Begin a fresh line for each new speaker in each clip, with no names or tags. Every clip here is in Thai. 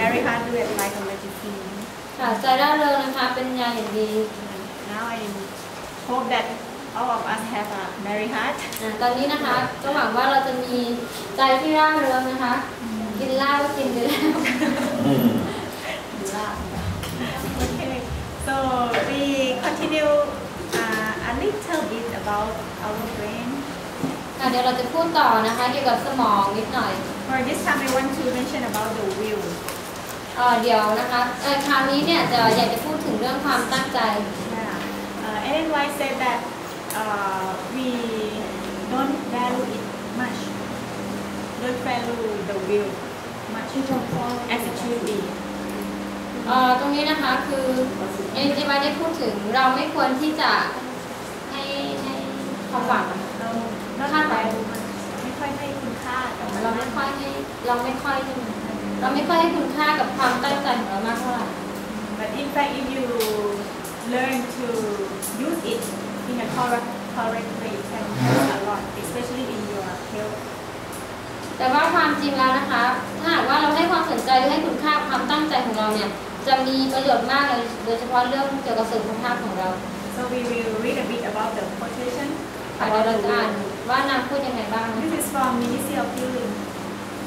Mary Hart do it like a medicine
ค่ะใจร่าเริงนะคะ เป็นยาอย่างดี
now I hope that all of us have a Mary Hart
อ่าตอนนี้นะคะก็หวังว่าเราจะมีใจที่ร่าเริงนะคะ กินเหล้าก็กินไปแล้ว
okay so we continue uh, a little bit about our brain
ค่ะเดี๋ยวเราจะพูดต่อนะคะเกี่ยวกับสมองนิดหน่อย
for this time I want to mention about the will
เอ่อเดี๋ยวนะคะเอ่อคราวนี้เนี่ยจะอยากจะพูดถึงเรื่องความตั้งใจ
Yeah. Uh, Ellen White said that uh, we don't value it much. Don't value the will much as it should be.
เอ่อตรงนี้นะคะคือเอ็นจีไได้พูดถึงเราไม่ควรที่จะให้ให้ความหวังอะ
เราเราคาดหวังมันไม่ค่อยให้คุณค่ากับมัน
เราไม่ค่อยให้เราไม่ค่อยใช่ไหม เราไม่ค่อยให้คุณค่ากับความตั้งใจของเรามากเท่าไหร่
But in fact, if you learn to use it in a correct, correct way, it can help a lot, especially in your health.
แต่ว่าความจริงแล้วนะคะ ถ้าหากว่าเราให้ความสนใจหรือให้คุณค่ากับความตั้งใจของเราเนี่ย จะมีประโยชน์มากเลยโดยเฉพาะเรื่องเกี่ยวกับสุขภาพของเรา
So we will read a bit about the quotation
ค่ะเดี๋ยว
about
เรา
the
จะอ่าน
will.
ว่านางพูดยังไงบ้าง
This is from Ministry of Healing.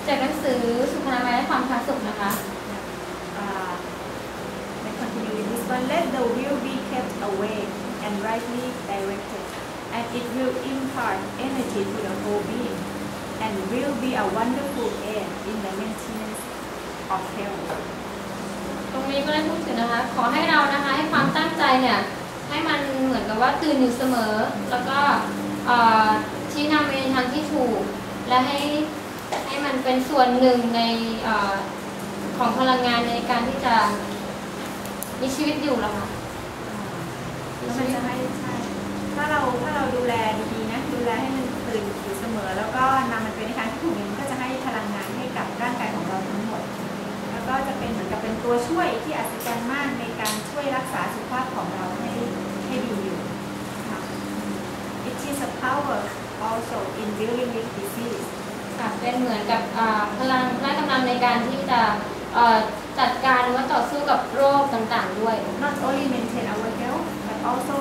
จากหนังสือสุขอนามัยและความผาสุขนะคะ
Uh, let's continue with this one. Let the will be kept awake and rightly directed, and it will impart energy to the whole being, and will be a wonderful aid in the maintenance of health.
ตรงนี้ก็ได้พูดถึงนะคะ ขอให้เรานะคะให้ความตั้งใจเนี่ยให้มันเหมือนกับว่าตื่นอยู่เสมอ แล้วก็เอ่อชี้นำไปในทางที่ถูก และให้ ให้มันเป็นส่วนหนึ่งในอของพลังงานในการที่จะมีชีวิตอยู่หรอคะ
แล้วมันจะให้ใช่ถ้าเราถ้าเราดูแลดีๆนะดูแลให้มันตื่นอยู่เสมอ แล้วก็นำมันไปในทางที่ถูกมันก็จะให้พลังงานให้กับร่างกายของเราทั้งหมด แล้วก็จะเป็นเหมือนกับเป็นตัวช่วยที่อัศจรรย์มากในการช่วยรักษาสุขภาพของเราให้ให้ดีอยู่ค่ะ It is a power also in dealing with disease
ค่ะเป็นเหมือนกับอ่าพลังและกำลังในการที่จะเอ่อจัดการหรือว่าต่อสู้กับโรคต่างๆด้วย
not only maintain our health but also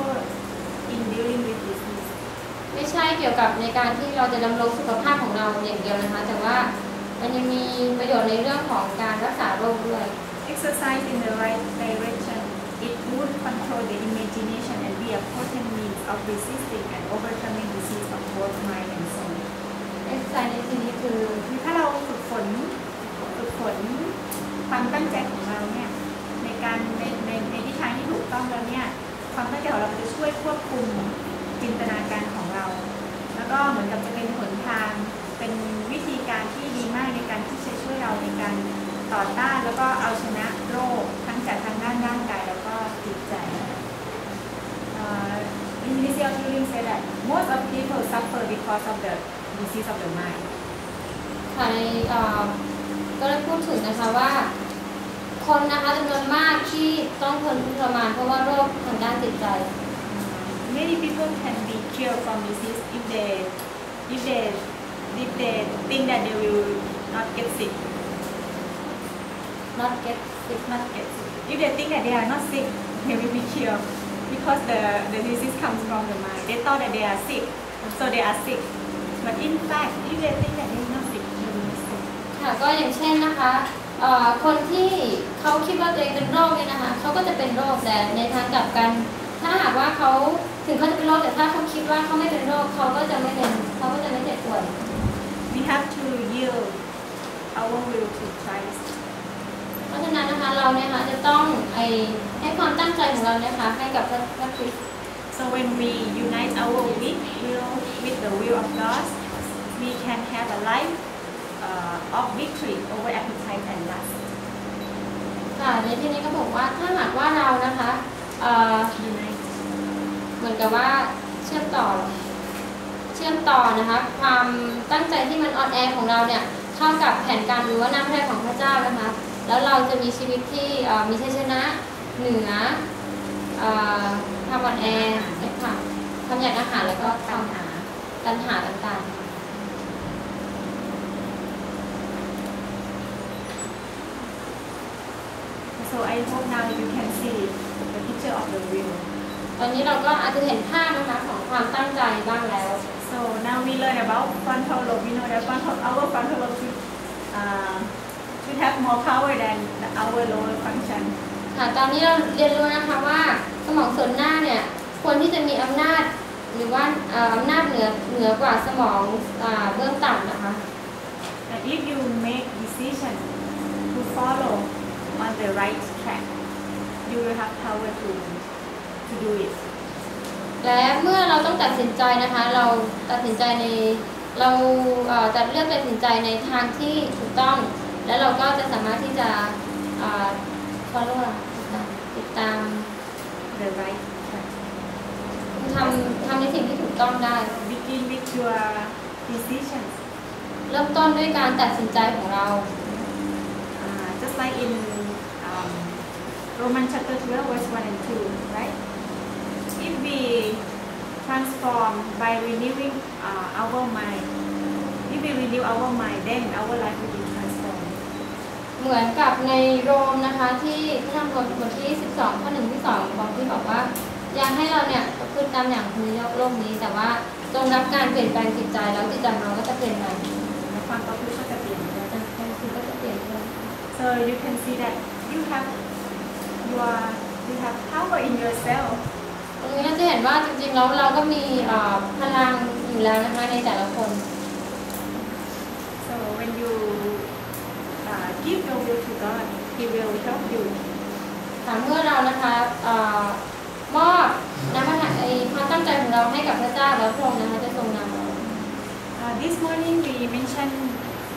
in dealing with disease
ไม่ใช่เกี่ยวกับในการที่เราจะดำรงสุขภาพของเราอย่างเดียวนะคะ แต่ว่ามันยังมีประโยชน์ในเรื่องของการรักษาโรคด้วย
exercise in the right direction it would control the imagination and be a potent means of resisting and overcoming disease of both mind and soul
เอ็กซ์ไซส์ในที่นี้คือ
ถ้าเราฝึกฝนฝึกฝนความตั้งใจของเราเนี่ยในการในในในทิศทางที่ถูกต้องแล้วเนี่ยความตั้งใจของเราจะช่วยควบคุมจินตนาการของเรา แล้วก็เหมือนกับจะเป็นหนทางเป็นวิธีการที่ดีมากในการที่จะช่วยเราในการต่อต้านแล้วก็เอาชนะโรคทั้งจากทางด้านร่างกายแล้วก็จิตใจ uh, Ministry of Healing said that most of people suffer because of the disease of the mind
ค่ะในเอ่อก็ได้พูดถึงนะคะว่า คนนะคะจำนวนมากที่ต้องทนทุกข์ทรมานเพราะว่าโรคทางด้านจิตใจ
many people can be cured from disease if they if they if they think that they will not get sick
not get sick
not get sick if they think that they are not sick they will be cured because the the disease comes from the mind they thought that they are sick so they are sick but in fact if they think that they are not sick they will be sick
ค่ะก็อย่างเช่นนะคะเอ่อคนที่เขาคิดว่าตัวเองเป็นโรคเนี่ยนะคะเขาก็จะเป็นโรคแต่ในทางกลับกัน ถ้าหากว่าเขาถึงเขาจะเป็นโรคแต่ถ้าเขาคิดว่าเขาไม่เป็นโรคเขาก็จะไม่เป็นเขาก็จะไม่เจ็บป่วย
we have to yield our will to Christ
เพราะฉะนั้นนะคะเราเนี่ยค่ะจะต้องไอให้ความตั้งใจของเราเนี่ยค่ะให้กับพระพระคริสต์
So when we unite our weak will with the will of God, we can have a life uh, of victory over appetite and lust.
ค่ะในที่นี้ก็บอกว่าถ้าหากว่าเรานะคะเหมือนกับว่าเชื่อมต่อ เชื่อมต่อนะคะ ความตั้งใจที่มันอ่อนแอของเราเนี่ยเข้ากับแผนการหรือว่าน้ำพระทัยของพระเจ้านะคะ แล้วเราจะมีชีวิตที่มีชัยชนะเหนือเอ่อความอ่อนแอค่ะความอยากอาหารแล้วก็ความหาตัณหาต่างๆ
So I hope now you can see the picture of the wheel.
ตอนนี้เราก็อาจจะเห็นภาพนะคะของความตั้งใจบ้างแล้ว
So now we learn about frontal lobe. We know that frontal, our frontal lobe should, uh, should have more power than our lower function.
ค่ะตอนนี้เราเรียนรู้นะคะว่าสมองส่วนหน้าเนี่ยควรที่จะมีอำนาจหรือว่าเอ่ออำนาจเหนือเหนือกว่าสมองอ่าเบื้องต่ำนะคะ
And if you make decision to follow on the right track, you will have power to to do it.
และเมื่อเราต้องตัดสินใจนะคะ เราตัดสินใจในเราเอ่อจะเลือกตัดสินใจในทางที่ถูกต้อง และเราก็จะสามารถที่จะเอ่อ follow ติดตาม
The right track.
ทำทำในสิ่งที่ถูกต้องได้
Begin with your decisions.
เริ่มต้นด้วยการตัดสินใจของเรา
Uh, just like in um, Romans chapter 12, verse 1 and 2, right? If we transform by renewing uh, our mind, if we renew our mind, then our life will be transformed.
เหมือนกับในโรมนะคะที่พระธรรมบทบทที่ 12 ข้อหนึ่งที่สองบอกที่บอกว่า อยากให้เราเนี่ยประพฤติตามอย่างในโลกนี้ แต่ว่าจงรับการเปลี่ยนแปลงจิตใจแล้วจิตใจของเราก็จะเปลี่ยนไป
ความประพฤติก็จะเปลี่ยนไป
การคิดก็จะเปลี่ยนไป
So you can see that you have your you have power in yourself.
ตรงนี้เราจะเห็นว่าจริงๆแล้วเราก็มีเอ่อพลังอยู่แล้วนะคะในแต่ละคน
So when you uh, give your will to God, He will help you
ค่ะเมื่อเรานะคะเอ่อมอบน้ำมันไอความตั้งใจของเราให้กับพระเจ้าแล้วพระองค์นะคะจะทรงนำเรา
Uh, this morning we mentioned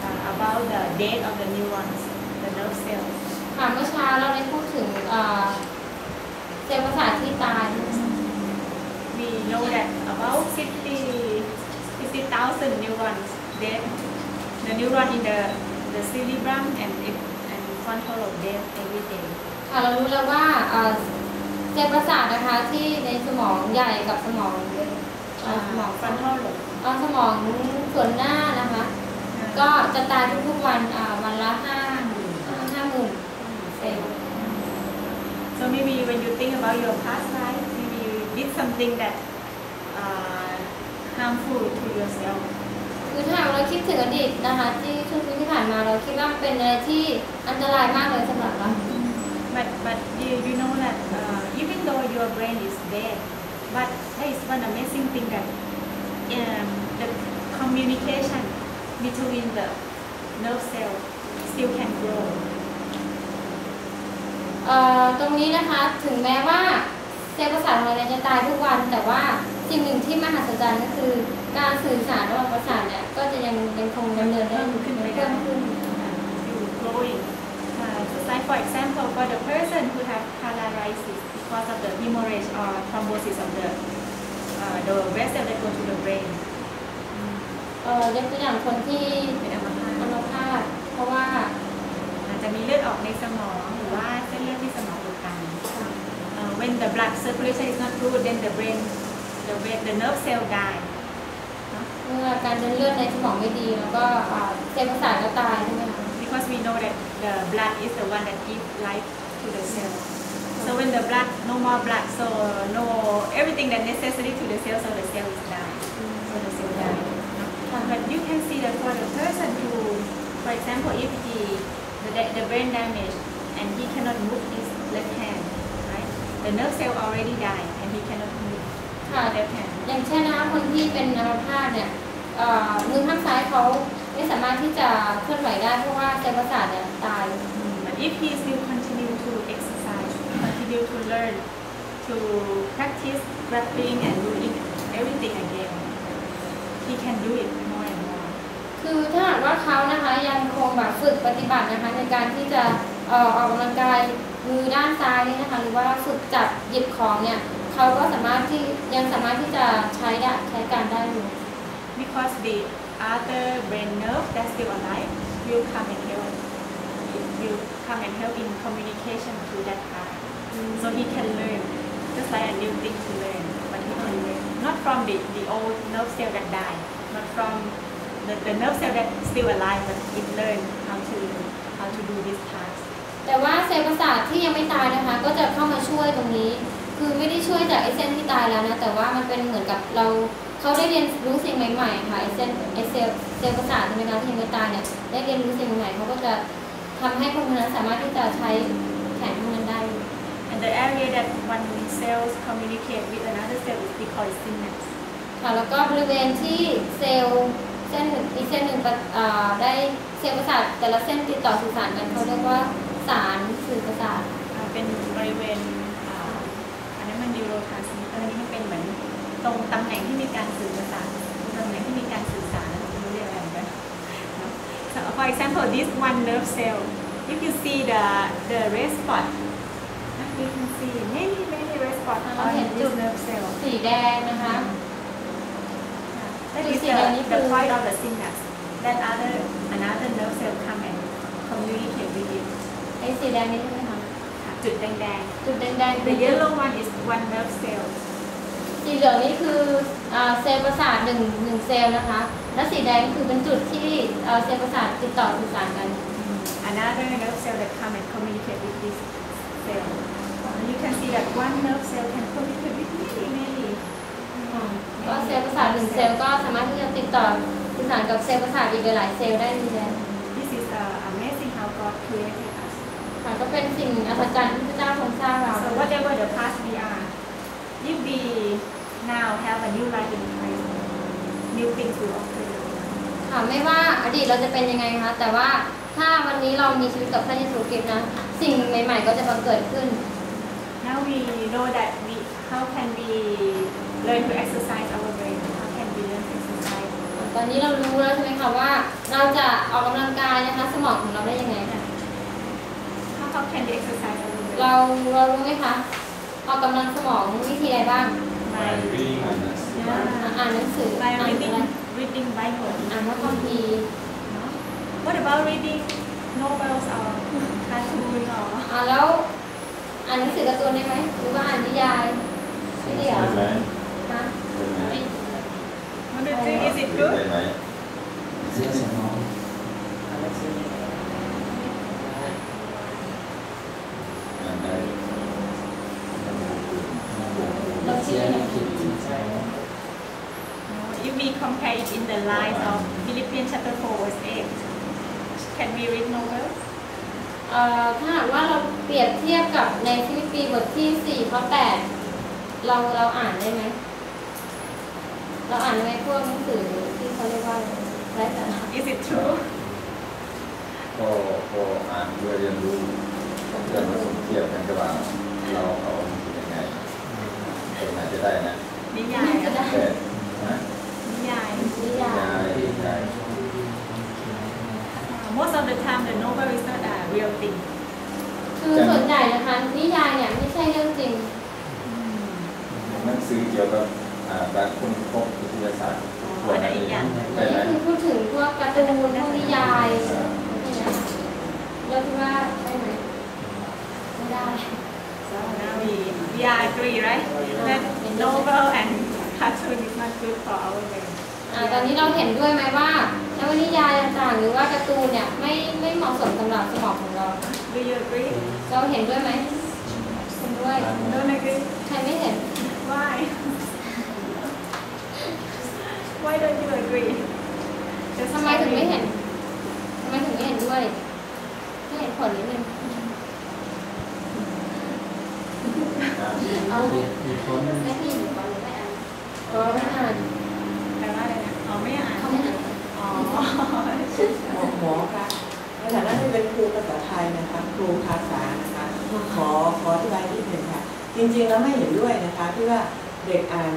uh, about the death of the neurons, the nerve cells.
ค่ะเมื่อเช้าเราได้พูดถึง เอ่อเซลล์ประสาทที่ตาย
We know that about 50 50,000 neurons dead. The neuron in the the cerebrum and it- and frontal lobe dead every day.
ค่ะเรารู้แล้วว่าเอ่อเซลล์ประสาทนะคะที่ในสมองใหญ่กับสมองเล็กเอ่อสมอง
Uh, frontal lobe.
เอ่อสมองส่วนหน้านะคะ ก็จะตายทุกๆวันอ่าวันละห้าห้า
maybe when you think about your past life, maybe you did something that uh, harmful to yourself.
คือถ้าเราคิดถึงอดีตนะคะ ที่ช่วงชีวิตที่ผ่านมาเราคิดว่าเป็นอะไรที่อันตรายมากเลยสำหรับเรา
But but you, you know that uh, even though your brain is dead, but there is one amazing thing that um, the communication between the nerve cell still can grow.
เอ่อตรงนี้นะคะถึงแม้ว่าเซลล์ประสาทของเราเนี่ยจะตายทุกวัน แต่ว่าสิ่งหนึ่งที่มหัศจรรย์ก็คือ การสื่อสารระหว่างประสาทเนี่ยก็จะยังยังคงดำเนินได้
เพิ่มขึ้นไป
เพิ่มขึ้น
You growing. Uh, just like for example, for the person who have paralysis because of the hemorrhage or thrombosis of the uh, the vessel that go to the brain.
เอ่อยกตัวอย่างคนที่
เป็นอัมพาต
อัมพาตเพราะว่า
อา จจะมีเลือดออกในสมองหรือว่าเส้นเลือดที่สมองอุดตัน Uh, when the blood circulation is not good, then the brain, the brain, the nerve cell die.
เมื่อการเดินเลือดในสมองไม่ดีแล้วก็เอ่อเซลล์ประสาทก็ตายใช่ไหมคะ
Because we know that the blood is the one that gives life to the cell. So when the blood, no more blood, so no everything that necessary to the cell, so the cell is die. So the cell die. But you can see that for the person who, for example, if he the, the brain damage and he cannot move his left hand, right? The nerve cell already died and he cannot move
ค่ะ
left hand.
อย่างเช่นนะคะคนที่เป็นอัมพาตเนี่ยเอ่อมือข้างซ้ายเขาไม่สามารถที่จะเคลื่อนไหวได้เพราะว่าเซลล์ประสาทเนี่ยตาย
But if he still continue to exercise, continue to learn, to practice rapping and doing everything again, he can do it more and more.
คือถ้าหาก ว่าเขานะคะยังคงแบบฝึกปฏิบัตินะคะในการที่จะออกกำลังกายมือด้านซ้ายนี่นะคะหรือว่าฝึกจับหยิบของเนี่ยเขาก็สามารถที่ยังสามารถที่จะใช้ได้ใช้การได้อยู่
Because the other brain nerve that's still alive will come and help. Will come and help in communication to that part. So he can learn, just like a new thing to learn, but he can learn. Not from the, the old nerve cell that died, not from the, the nerve cell that's still alive, but it learn how to how to do this task.
แต่ว่าเซลล์ประสาทที่ยังไม่ตายนะคะ ก็จะเข้ามาช่วยตรงนี้ คือไม่ได้ช่วยจากไอเส้นที่ตายแล้วนะ แต่ว่ามันเป็นเหมือนกับเราเขาได้เรียนรู้สิ่งใหม่ๆค่ะไอเส้นไอเซลล์เซลล์ประสาทใช่ไหมคะที่ยังไม่ตายเนี่ยได้เรียนรู้สิ่งใหม่ๆเขาก็จะทำให้คนคนนั้นสามารถที่จะใช้แขนพวกนั้นได้
and the area that one cells communicate with another cell is we call it synapse
ค่ะแล้วก็บริเวณที่เซลล์ เส้นหนึ่งอีกเส้นหนึ่งประอ่าได้เซลล์ประสาทแต่ละเส้นติดต่อสื่อสารกันเขาเรียกว่าสารสื่อประสาท
อ่าเป็นบริเวณอ่าอันนั้นมันนิวโรทรานสมิเตอร์นี่มันเป็นเหมือนตรงตำแหน่งที่มีการสื่อประสานตำแหน่งที่มีการสื่อสารนะผมไม่รู้เรียกอะไรเหมือนกันเนอะ so for example this one nerve cell if you see the the red spot you can see many many red spots
เรา
on
เห็นจุ
this
ด
nerve cell
สีแดงนะคะ
that
จุด
is
สี
the
แดงนี่คือ
the point of the synapse that other another nerve cell come and communicate with you
ไอ้สีแดงนี่ใช่ไหมคะ
ค่ะจุดแดง
จุดแดง
ๆ
ๆ
the yellow one is one nerve cell
สีเหลืองนี่คืออ่าเซลล์ประสาทหนึ่งหนึ่งเซลล์นะคะ และสีแดงคือเป็นจุดที่อ่าเซลล์ประสาทติดต่อสื่อสารกัน
another nerve cell that come and communicate with this cell. And you can see that one nerve cell can communicate with many, many.
ก็เซลล์ประสาทหนึ่งเซลล์ก็สามารถที่จะติดต่อสื่อสารกับเซลล์ประสาทอีกหลายๆเซลล์ได้ดีแล้ว
This is uh, amazing how God created us.
ค่ะก็เป็นสิ่งอัศจรรย์ที่พระเจ้าทรงสร้างเรา
So whatever the past we are, if we now have a new life in Christ, new things will occur.
ค่ะไม่ว่าอดีตเราจะเป็นยังไงคะแต่ว่าถ้าวันนี้เรามีชีวิตกับพระเยซูคริสต์นะสิ่งใหม่ ๆ ก็จะบังเกิดขึ้น
Now we know that we how can we learn to exercise our brain? How can we learn to exercise?
ตอนนี้เรารู้แล้วใช่ไหมคะว่าเราจะออกกำลังกายนะคะสมองของเราได้ยังไง
How, how can we exercise our brain?
เราเรารู้ไหมคะออกกำลังสมองวิธีใดบ้าง
by reading and uh,
อ่านหนังสือ
by
อ่านอะไร
reading, reading Bible.
อ่านพระคัมภีร์
No? What about reading novels or cartoon or
อ่าแล้ว อ่านหนังสือการ์ตูนได้ไหมหรือว่าอ่านนิยายไม่ได้เหรอ
ได้ไหม
ฮะ
ได้ไหม
what do you think? Is it good?
ไหม
เสียสมอง
อ่านได้
เสียคิดจิตใจ
No. If we compare it in the lines of Philippians chapter 4 verse 8, can we read novels?
ถ้าหากว่าเราเปรียบเทียบกับในฟิลิปปีบทที่4ข้อ8เราเราอ่านได้ไหม เราอ่านไหมพวกหนังสือที่เขาเรียกว่าไร้สาระ
Is it true?
ก็ก็อ่านเพื่อเรียนรู้เพื่อมาสมเทียบกันกับว่าเราเอามันเป็นยังไงคนไหนจะได้นะ
นิยาย
จะ
อะ
ได้
แต่นะ
นิยาย
นิยาย
ยายยาย
Uh, Most of the time the novel is not a real thing.
คือส่วนใหญ่นะคะนิยายเนี่ยไม่ใช่เรื่องจริง
หนังสือเกี่ยวกับ อ่าการค้นพบวิทยาศาสตร์พวกนั้นเอง
อั
ได้
น
ไหม
นี้คือพูดถึงพวกการ์ตูนพวกนิยาย
อ่า
อะไรอย่างเงี้ยค่ะเราคิดว่าได้ไหมไม่ได้
So now we, we are agree, right? That novel and cartoon is not good for our brain.
อ่าตอนนี้เราเห็นด้วยไหมว่านวนิยายต่างๆหรือว่าการ์ตูนเนี่ยไม่ไม่เหมาะสมสำหรับสมองของเรา
Do you agree?
เราเห็นด้วยไหมเห็นด้วย
Don't agree?
ใครไม่เห็น
Why? Why don't you agree? Just
ทำไม
tell
ถึงไม่
me.
เห็นทำไมถึงไม่เห็นด้วย ไม่เห็นผลนิดนึง
อ่า
เอา
มีคน
ไม่ที่อยู่ก่อนหรือไม่อ่านเพราะว่าไม่อ่าน
แปลว่าอะไรนะอ๋อไม่อ่าน
เขาไม่อ่าน
อ๋อ
หมอหมอคะในฐานะที่เป็นครูภาษาไทยนะคะครูภาษานะคะขอขออธิบายนิดหนึ่งค่ะ จริงๆแล้วไม่เห็นด้วยนะคะที่ว่าเด็กอ่าน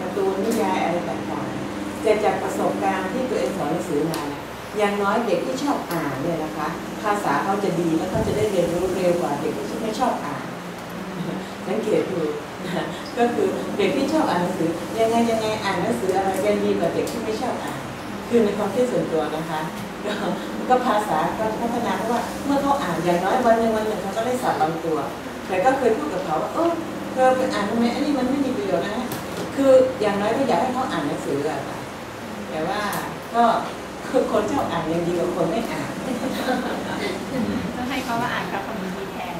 การ์ตูนนิยายอะไรต่างๆ แต่จากประสบการณ์ที่ตัวเองสอนหนังสือมาเนี่ยอย่างน้อยเด็กที่ชอบอ่านเนี่ยนะคะ ภาษาเขาจะดีแล้วเขาจะได้เรียนรู้เร็วกว่าเด็กที่ไม่ชอบอ่านสังเกตดูก็คือเด็กที่ชอบอ่านหนังสือยังไงยังไงอ่านหนังสืออะไรยังดีกว่าเด็กที่ไม่ชอบอ่าน คือในความคิดส่วนตัวนะคะก็ก็ภาษาก็พัฒนาเพราะว่าเมื่อเขาอ่านอย่างน้อยวันหนึ่งวันหนึ่งเขาก็ได้สับบางตัว แต่ก็เคยพูดกับเขาว่าเออเธอไปอ่านทำไมอันนี้มันไม่มีประโยชน์นะคืออย่างน้อยก็อยากให้เขาอ่านหนังสืออะค่ะ แต่ว่าก็คือคนชอบอ่านยังดีกว่าคนไม่อ่าน
ต้องให้เขามาอ่านพระคัมภีร์แทน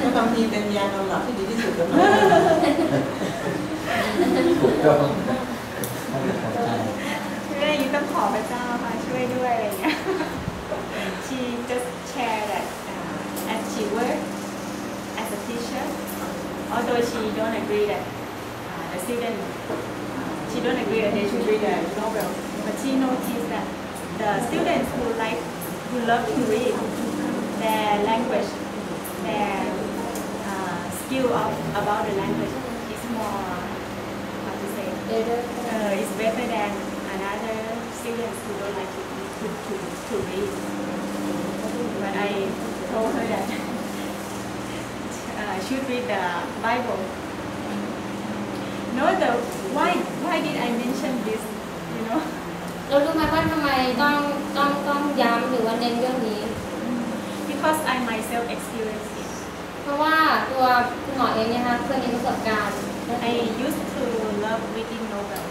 ก็บางทีเป็นยานอนหลับที่ดีที่สุดแล้วนะ
ถูกต้อง
ให้เข้าใจ
ช่วยยิ่งต้องขอพระเจ้าค่ะช่วยด้วยอะไรเงี้ย she just share that uh, as she work as a teacher although she don't agree that uh, the student uh, she don't agree that then she read the novel. But she noticed that the students who like, who love to read, their language, their uh, skill of, about the language is more, how to say,
better.
Uh, is better than another students who don't like to, to, to, to read. But I told her that uh, should read the Bible No, the why why did I mention this? You know,
เรารู้ไหมว่าทำไมต้องต้องต้องย้ำหรือว่าเน้นเรื่องนี้
because I myself experienced it.
เพราะว่าตัวคุณหมอเองเนี่ยนะคะเคยมีประสบการณ์
I used to love reading novel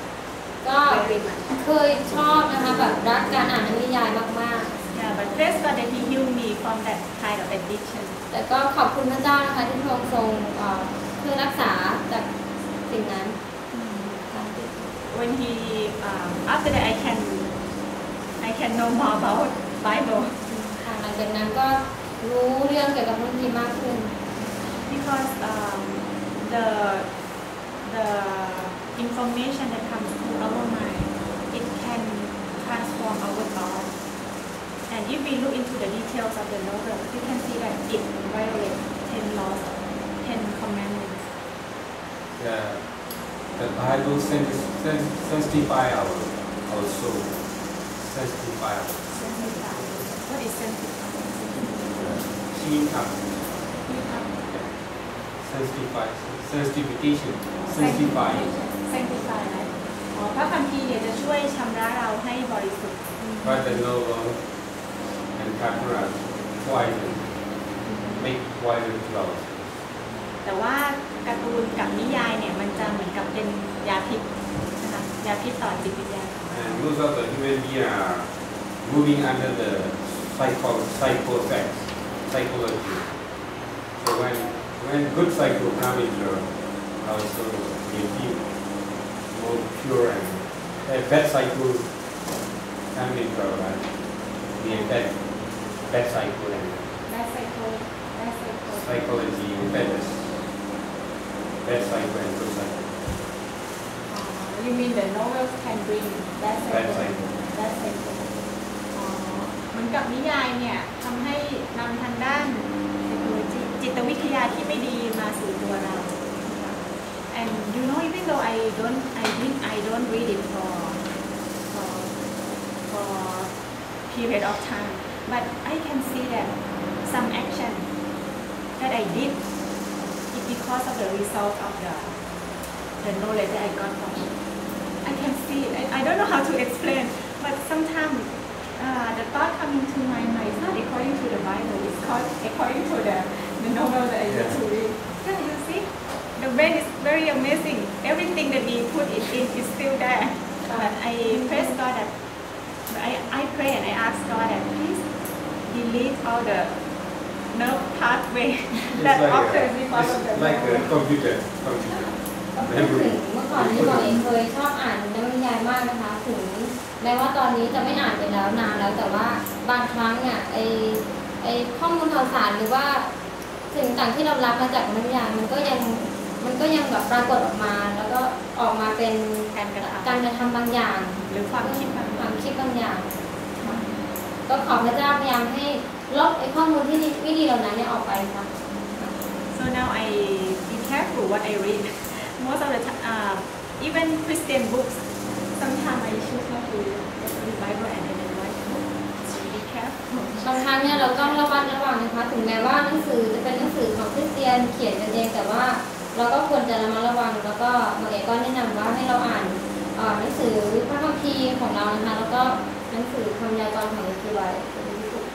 ก็
very much.
เคยชอบนะคะแบบรักการอ่านนิยายมาก
Yeah, but praise God that He healed me from that kind of addiction.
ๆแต่ก็ขอบคุณพระเจ้านะคะที่พระองค์ทรงเอ่อเพื่อรักษาจาก สิ่งนั้น
when he um, after that I can I can know more about Bible
ค่ะหลังจากนั้นก็รู้เรื่องเกี่ยวกับพระคัมภีร์มากขึ้น
because um, the the information that comes through our mind it can transform our thought and if we look into the details of the novel you can see that it violates 10 laws 10 commandments
Yeah, the Bible sens- sens- sensify our, our soul. Sensify our
Sanctify. what is sanctify
heat up, sensify, sensification, sensify.
sanctify นะอ๋อพระคัมภีร์เนี่ยจะช่วยชำระเราให้บริสุทธิ์
But the novel and Kakura widen, make wider clouds.
แต่ว่า การ์ตูนกับนิยายเนี่ยมันจะเหมือนกับเป็นยาพิษนะคะยาพิษต่อจิตวิญญาณของเรา
And most of the human beings are moving under the psycho, psycho effects, psychology. So when, when good cycle come into our soul, we feel more pure and a bad cycle come into our life. We have bad, bad cycle and
ได้ไซโคได้ไซโค
psychology, bad, bad cycle and good cycle.
อ๋อ you mean the novels can bring that
Bad
cycle
cycle.
that cycle อ๋อเหมือนกับนิยายเนี่ยทำให้นำทางด้าน psychology จิตวิทยาที่ไม่ดีมาสู่ตัวเรา and you know even though I don't I didn't I don't read it for for for period of time but I can see that some action that I did it because of the result of the the knowledge that I got from it. I can see I, I don't know how to explain but sometimes uh, the thought coming to my mind is not according to the Bible it's called according to the the novel that I used to read. Yeah you see the brain is very amazing. Everything that we put it in is still there. But I praise God that I, I pray and I ask God that please delete all the nerve pathway
It's
that
like
often
a,
because of the
it's like a
novel.
computer, computer.
ถึงเมื่อก่อนที่เราเองเคยชอบอ่านนวนิยายมากนะคะถึงแม้ว่าตอนนี้จะไม่อ่านไปแล้วนานแล้วแต่ว่าบางครั้งเนี่ยไอไอข้อมูลข่าวสารหรือว่าสิ่งต่างที่เรารับมาจากนวนิยายมันก็ยังมันก็ยังแบบปรากฏออกมา แล้วก็ออกมาเป็น
การกระทำ
การกระทำบางอย่าง
หรือความคิดบาง
ความคิดบางอย่าง ก็ขอพระเจ้าพยายามให้ ลบไอข้อมูลที่ไม่ดีเหล่านั้นเนี่ยออกไปค่ะ
So now I be careful what I read. Most of the time, uh, even Christian books, sometimes I choose not to just read Bible and then write book. So be careful.
บางครั้งเนี่ยเราต้องระวัดระวังนะคะถึงแม้ว่าหนังสือจะเป็นหนังสือของคริสเตียนเขียนกันเองแต่ว่าเราก็ควรจะระมัดระวังแล้วก็หมอเอกก็แนะนำว่าให้เราอ่านเอ่อหนังสือพระคัมภีร์ของเรานะคะแล้วก็หนังสือคำยากรณ์ของอิสราเอลเป็นที่สุด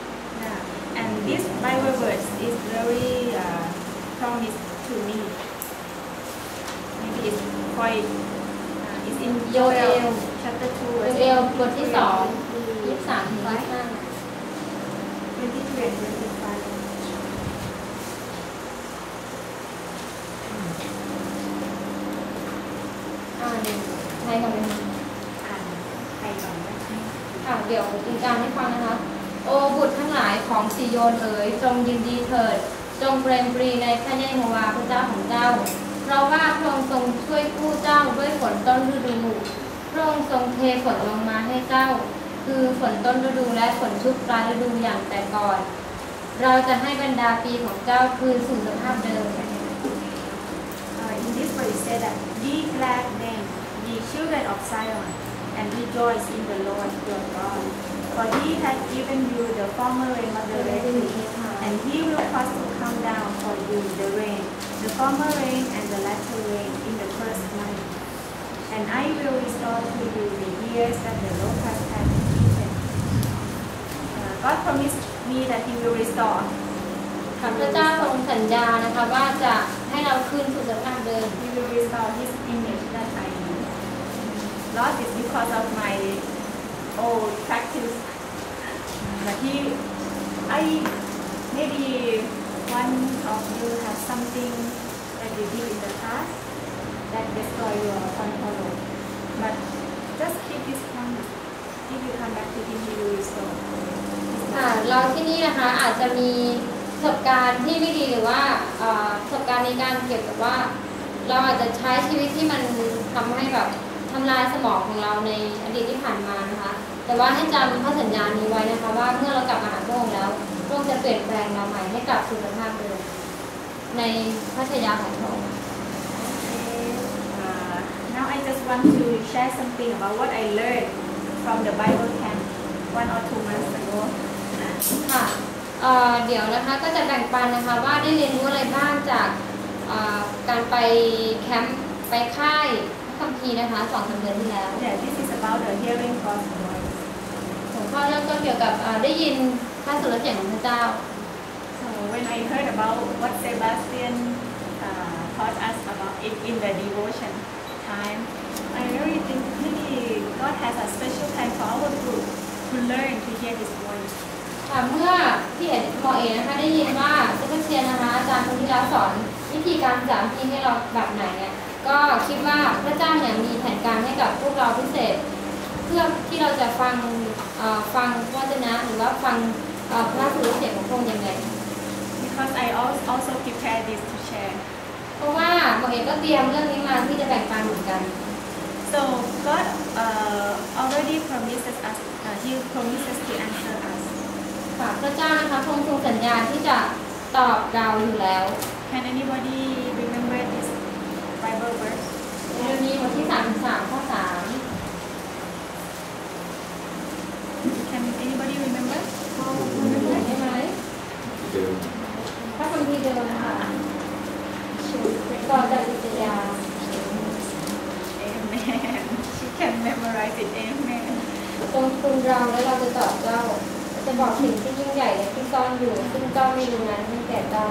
Yeah. And this Bible verse is very uh, promise to me. Maybe it's quite, uh, it's in
Joel.
Joel chapter 2
เอ
verse
เอลบทที่สองยี่สิบสามถึงยี่สิบห้า
23 23 and 25.
อ่าเดี๋ยวใครก่อนเลยคะ
อ่านไทยก่อนนะ
ค่ะ เดี๋ยวอิงการให้ฟังนะคะ โอบุตรทั้งหลายของซิโยนเอ๋ยจงยินดีเถิด จงเปรมปรีในพระเยโฮวาพระเจ้าของเจ้า เพราะว่าพระองค์ทรงช่วยกู้เจ้าด้วยฝนต้นฤดูพระองค์ทรงเทฝนลงมาให้เจ้า คือฝนต้นฤดูและฝนชุกปลายฤดูอย่างแต่ก่อน เราจะให้บรรดาปีของเจ้าคืนสู่สภาพเดิม
in this verse it said that, Be glad then, ye children of Zion, and rejoice in the Lord your God. For he hath given you the former rain moderately, and he will cause to come down for you the rain, the former rain and the latter rain in the first month. And I will restore to you the years that the locust hath eaten. Uh, God promised me that he will restore.
ข้าพเจ้าทรงสัญญานะคะว่าจะให้เราคืนสู่สภาพเดิม
He will restore his image that I lost it because of my old practice. But he, I, maybe one of you have something that you did in the past that destroy your control. But just keep this promise. If you come back to him, he will restore.
ค่ะเราที่นี่นะคะอาจจะมีประสบการณ์ที่ไม่ดีหรือว่าประสบการณ์ในการเกี่ยวกับว่า เราอาจจะใช้ชีวิตที่มันทำให้แบบ ทำลายสมองของเราในอดีตที่ผ่านมานะคะ แต่ว่าให้จำพระสัญญานี้ไว้นะคะ ว่าเมื่อเรากลับมาหาพระองค์แล้วพระองค์จะเปลี่ยนแปลงเราใหม่ให้กลับสู่สภาพเดิมในพระชายาของพระองค์
Uh, now I just want to share something about what I learned from the Bible camp one or two months ago.
ค่ะเอ่อเดี๋ยวนะคะก็จะแบ่งปันนะคะว่าได้เรียนรู้อะไรบ้างจากเอ่อการไปแคมป์ไปค่ายพระ คัมภีร์นะคะสองสามเดือนที่แล้ว
Yeah, this is about the hearing God's voice.
หัวข้อเรื่องก็เกี่ยวกับเอ่อได้ยินพระสุรเสียงของพระเจ้า
So when I heard about what Sebastian uh, taught us about it in the devotion time, I really think maybe God has a special time for our group to learn to hear His voice.
ค่ะเมื่อพี่เอ็ดหมอเอนะคะได้ยินว่าเซบาสเตียนนะคะอาจารย์คนที่แล้วสอนวิธีการสามทีให้เราแบบไหนเนี่ย ก็คิดว่าพระเจ้าเนี่ยมีแผนการให้กับพวกเราพิเศษ เพื่อที่เราจะฟังเอ่อฟังวจนะหรือว่าฟังเอ่อพระสุรเสียงของพระองค์ยังไง
Because I al- also prepared this to share.
เพราะว่าหมอเอกก็เตรียมเรื่องนี้มาที่จะแบ่งปันเหมือนกัน
So God uh, already promises us, uh, He promises to answer us.
ค่ะพระเจ้านะคะทรงทรงสัญญาที่จะตอบเราอยู่แล้ว
Can anybody remember this Bible verse?
ในเรื่อง นี้บทที่33ข้อ3
Can anybody remember?
ได้ไหม
เดิม
พระคัมภีร์เดิมนะคะก่อนจากอิสยา
Amen. She can memorize it. Amen.
ทรงคุณเราและเราจะตอบเจ้าจะบอกสิ่งที่ยิ่งใหญ่และที่ซ่อนอยู่ ซึ่งเจ้าไม่รู้นั้นให้แก่เจ้า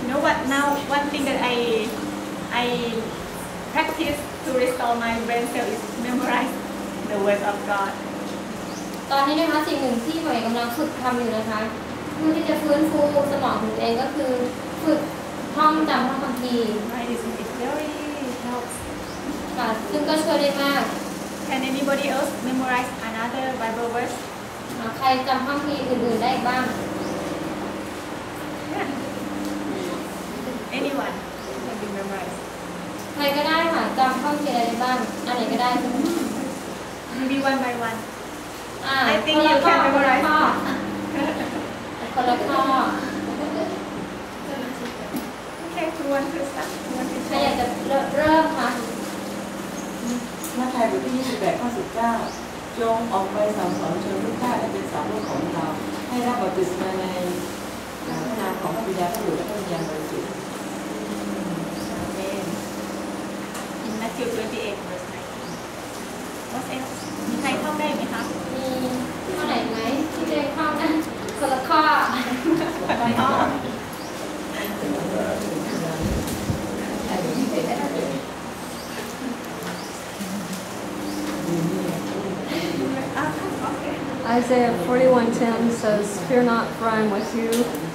You know what? Now, one thing that I I practice to restore my brain cell is memorize the word of God.
ตอนนี้นะคะสิ่งหนึ่งที่หมวยกำลังฝึกทำอยู่นะคะเพื่อที่จะฟื้นฟูสมองของตัวเองก็คือฝึกท่องจำพระคัมภีร์
Right? It, it very helps.
ค่ะซึ่งก็ช่วยได้มาก
Can anybody else memorize another Bible verse?
อ่าใครจำพระคัมภีร์อื่นๆได้อีกบ้าง
Yeah. Anyone can be memorized.
ใครก็ได้ค่ะจำพระคัมภีร์อะไรได้บ้างอันไหนก็ได้ใช่ไหม
Maybe one by one.
อ่า
I think
คนละ
you
ข้อ
can
คนละ
memorize.
ข้อคนละข้อ
Okay, who wants to start? Who wants to
ใครอยาก
share?
จะเริ่มเริ่มคะ
มาทายบทที่28ข้อ19จงออกไปสั่งสอนชนทุกชาติให้เป็นสาวกของเรา ให้รับบัพติศมาในพระนามของพระบิดาพระบุตรและพระวิญญาณบริสุทธิ์
Matthew 28 verse 19. What else? มีใครท่องได้ไหมคะ
มีข้อไหนไหมที่จะเข้าได้คนละข้อ
ไม่อ้อม
ดีนี่
อ่ะโอเค
Isaiah 41:10 says, "Fear not, for I am with you." Um,